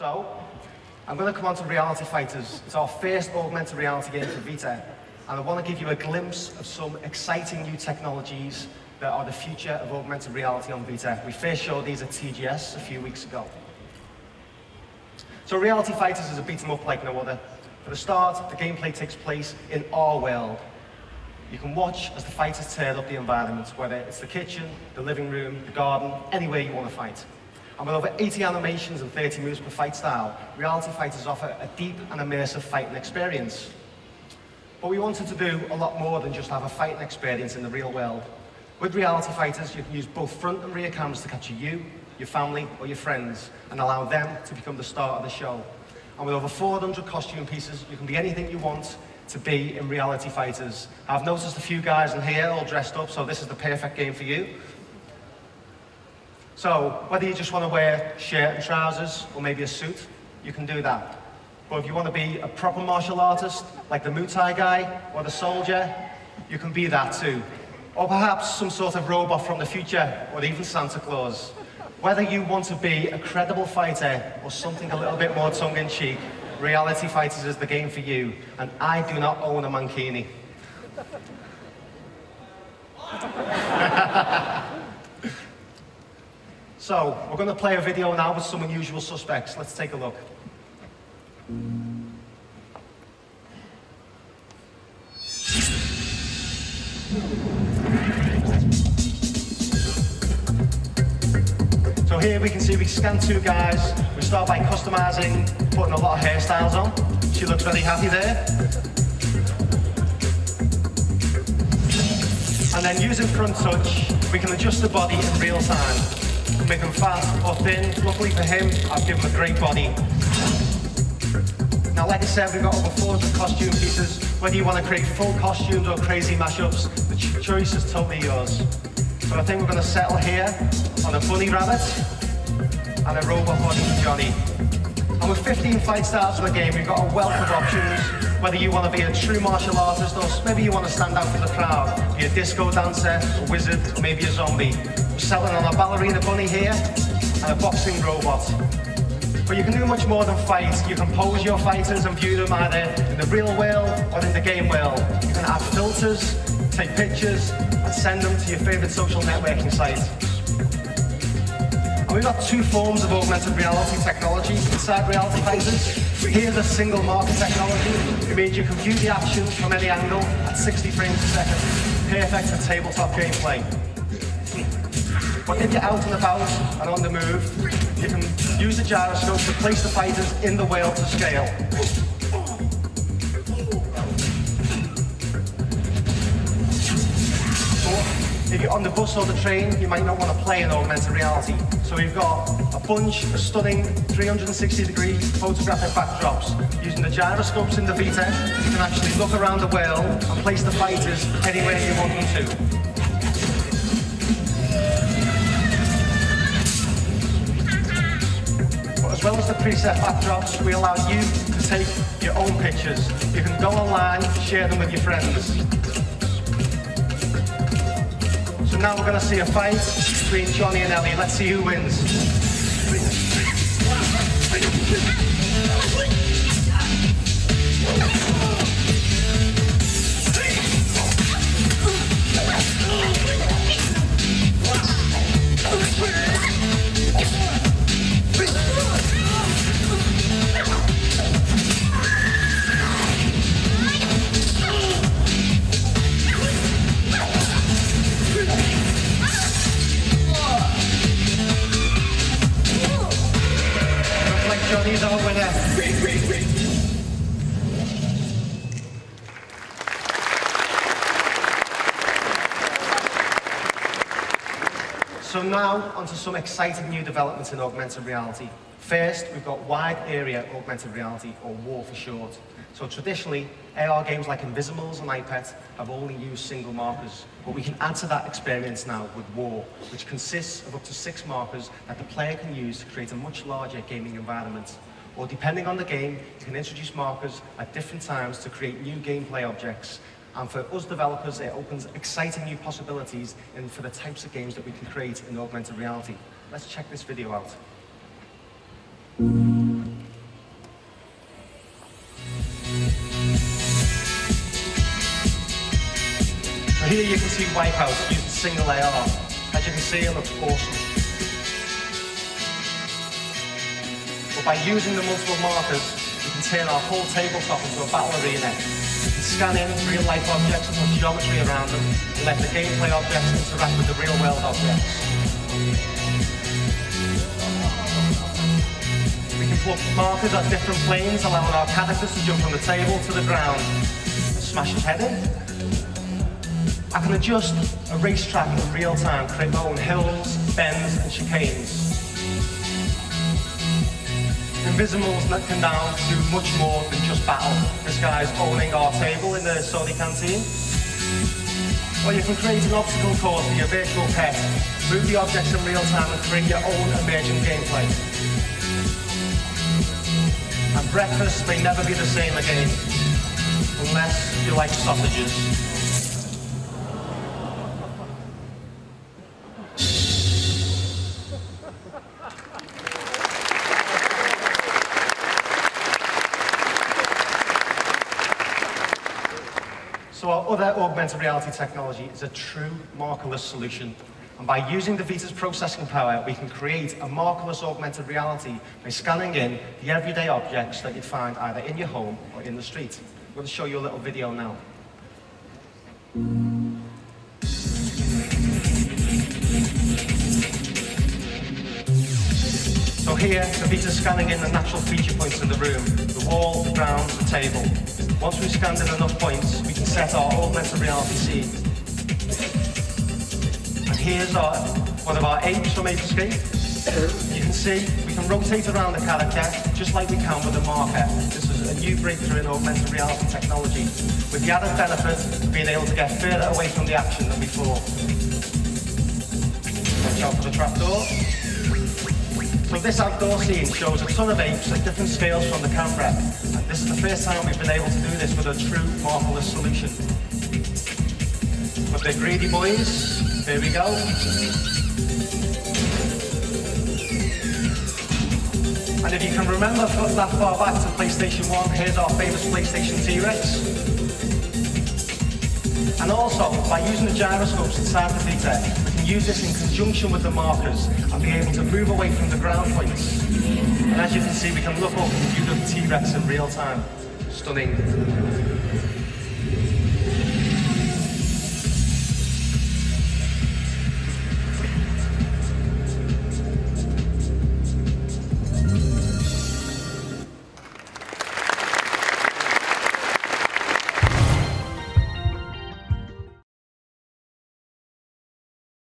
So, I'm going to come on to Reality Fighters. It's our first augmented reality game for Vita, and I want to give you a glimpse of some exciting new technologies that are the future of augmented reality on Vita. We first showed these at TGS a few weeks ago. So Reality Fighters is a beat 'em up like no other. For the start, the gameplay takes place in our world. You can watch as the fighters tear up the environment, whether it's the kitchen, the living room, the garden, anywhere you want to fight. And with over 80 animations and 30 moves per fight style, Reality Fighters offer a deep and immersive fighting experience. But we wanted to do a lot more than just have a fighting experience in the real world. With Reality Fighters, you can use both front and rear cameras to capture you, your family, or your friends, and allow them to become the star of the show. And with over 400 costume pieces, you can be anything you want to be in Reality Fighters. I've noticed a few guys in here all dressed up, so this is the perfect game for you. So whether you just want to wear shirt and trousers or maybe a suit, you can do that. But if you want to be a proper martial artist, like the Muay Thai guy or the soldier, you can be that too. Or perhaps some sort of robot from the future, or even Santa Claus. Whether you want to be a credible fighter or something a little bit more tongue-in-cheek, Reality Fighters is the game for you, and I do not own a mankini. So, we're going to play a video now with some unusual suspects. Let's take a look. So here we can see we scan two guys. We start by customizing, putting a lot of hairstyles on. She looks very happy there. And then using front touch, we can adjust the body in real time make him fat or thin. Luckily for him, I've given him a great body. Now, like I said, we've got over 400 costume pieces. Whether you want to create full costumes or crazy mashups, the choice is totally yours. So I think we're going to settle here on a bunny rabbit and a robot body for Johnny. And with 15 fight styles in the game, we've got a wealth of options. Whether you want to be a true martial artist or maybe you want to stand out from the crowd, be a disco dancer, a wizard, or maybe a zombie selling on a ballerina bunny here and a boxing robot. But you can do much more than fight. You can pose your fighters and view them either in the real world or in the game world. You can add filters, take pictures, and send them to your favorite social networking site. And we've got two forms of augmented reality technology inside Reality Fighters. Here's a single marker technology. It means you can view the action from any angle at 60 frames per second. Perfect for tabletop gameplay. But if you're out and about and on the move, you can use the gyroscope to place the fighters in the world to scale. If you're on the bus or the train, you might not want to play in augmented reality. So we've got a bunch of stunning 360 degree photographic backdrops. Using the gyroscopes in the Vita, you can actually look around the world and place the fighters anywhere you want them to. As well as the preset backdrops, we allow you to take your own pictures. You can go online, and share them with your friends. So now we're going to see a fight between Johnny and Ellie. Let's see who wins. So now, onto some exciting new developments in augmented reality. First, we've got wide area augmented reality, or WAR for short. So traditionally, AR games like Invisimals and EyePet have only used single markers, but we can add to that experience now with WAR, which consists of up to six markers that the player can use to create a much larger gaming environment. Or depending on the game, you can introduce markers at different times to create new gameplay objects. And for us developers, it opens exciting new possibilities in, for the types of games that we can create in augmented reality. Let's check this video out. So here you can see Wipeout using single AR. As you can see, it looks awesome. But by using the multiple markers, we can turn our whole tabletop into a battle arena Scan in real-life objects and put geometry around them, and let the gameplay objects interact with the real-world objects. We can put markers at different planes, allowing our characters to jump from the table to the ground and smash his head in. I can adjust a racetrack in real time, create my own hills, bends and chicanes. Invisimals can now do much more than just battle. This guy's owning our table in the Sony canteen. Or you can create an obstacle course for your virtual pet, move the objects in real time and create your own emergent gameplay. And breakfast may never be the same again, unless you like sausages. Augmented reality technology is a true markerless solution. And by using the Vita's processing power, we can create a markerless augmented reality by scanning in the everyday objects that you'd find either in your home or in the street. I'm going to show you a little video now. So here, the Vita's scanning in the natural feature points in the room, the wall, the ground, the table. Once we've scanned in enough points, we can set our augmented reality scene. And here's our, one of our apes from Ape Escape. You can see we can rotate around the character just like we can with a marker. This is a new breakthrough in augmented reality technology with the added benefit of being able to get further away from the action than before. Watch out for the trapdoor. So this outdoor scene shows a ton of apes at different scales from the camera. This is the first time we've been able to do this with a true markerless solution. But they're greedy boys. Here we go. And if you can remember that far back to PlayStation 1, here's our famous PlayStation T-Rex. And also, by using the gyroscopes inside the Vita, use this in conjunction with the markers and be able to move away from the ground points. And as you can see, we can look up and view the T-Rex in real time. Stunning.